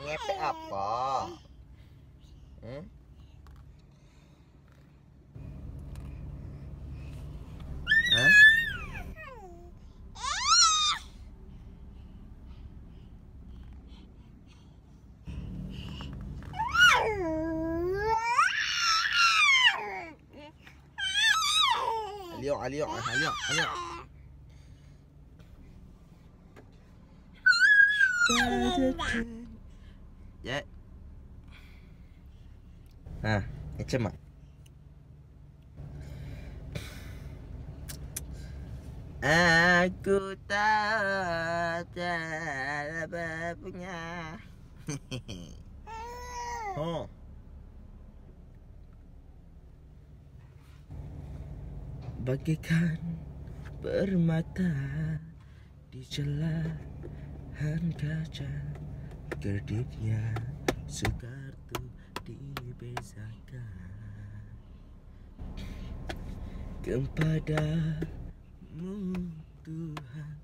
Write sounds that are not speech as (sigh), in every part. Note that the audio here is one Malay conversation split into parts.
Ngepe apa? Hmm? Hah? Aliok, aliok, aliok, aliok. Ya. Ha, macam mak. Aku tak apa punya. (laughs) oh. Bagaikan permata di celahan kaca Kedipnya Soekarto dibezakan. Kepadamu Tuhan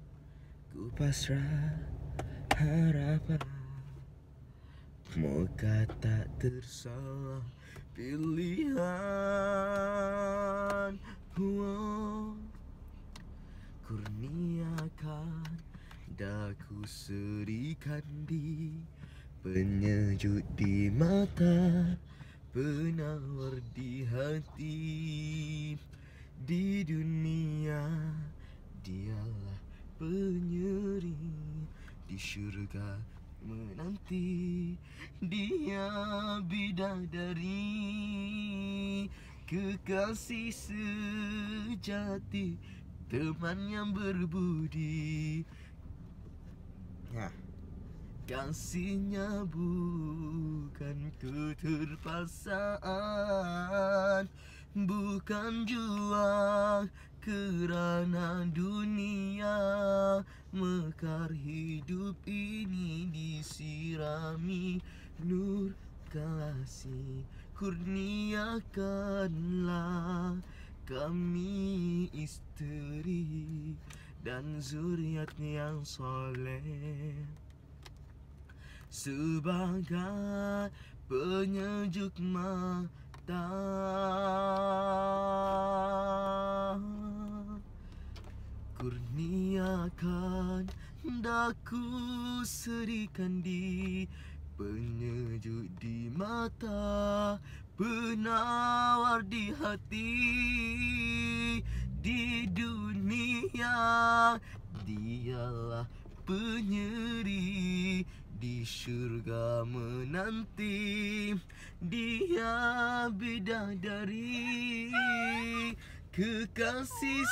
Ku pasrah harapan. Moga tak tersalah pilihan daku serikan di Penyejut di mata Penawar di hati. Di dunia Dialah penyeri. Di syurga menanti Dia bidadari. Kekasih sejati Teman yang berbudi Ya. Kasihnya bukan keterpaksaan Bukan jua kerana dunia. Mekar hidup ini disirami nur kasih Kurniakanlah kami isteri dan zuriat yang soleh. Sebagai penyejuk mata. Kurniakan daku serikan di penyejuk di mata. Penawar di hati di dunia dialah penyeri. Di syurga menanti dia bidadari. Kekasih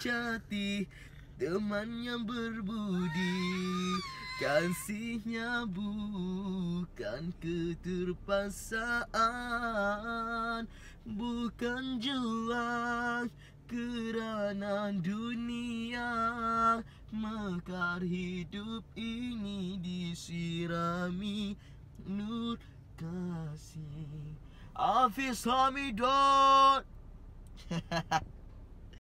sejati teman yang berbudi kasihnya bukan keterpaksaan bukan juang kerana dunia. Mekar hidup ini disirami nur kasih. Hafiz Hamidon (laughs)